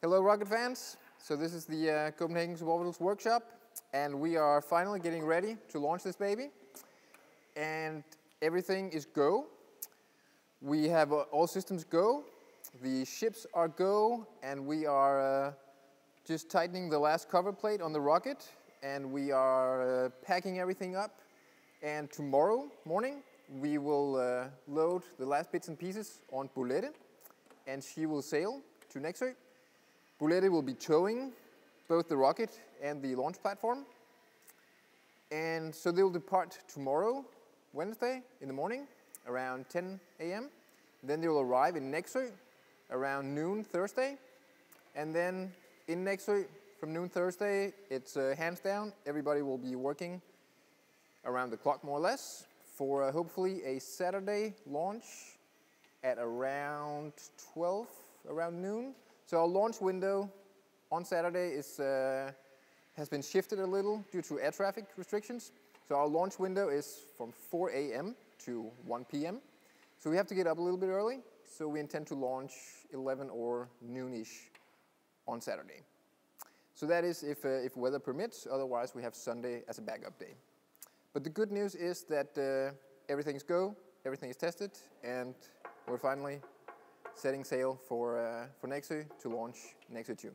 Hello rocket fans. So this is the uh, Copenhagen Suborbitals workshop and we are finally getting ready to launch this baby. And everything is go. We have uh, all systems go. The ships are go and we are uh, just tightening the last cover plate on the rocket and we are uh, packing everything up. And tomorrow morning we will uh, load the last bits and pieces on Bolette and she will sail to Nexø Bolette will be towing both the rocket and the launch platform. And so they'll depart tomorrow, Wednesday, in the morning, around 10 a.m. Then they'll arrive in Nexø around noon Thursday. And then in Nexø, from noon Thursday, it's uh, hands down. Everybody will be working around the clock more or less for uh, hopefully a Saturday launch at around 12, around noon. So our launch window on Saturday is, uh, has been shifted a little due to air traffic restrictions. So our launch window is from 4 a.m. to 1 p.m. So we have to get up a little bit early. So we intend to launch 11 or noonish on Saturday. So that is if, uh, if weather permits, otherwise we have Sunday as a backup day. But the good news is that uh, everything's go, everything is tested, and we're finally setting sail for, uh, for Nexø to launch Nexø 2.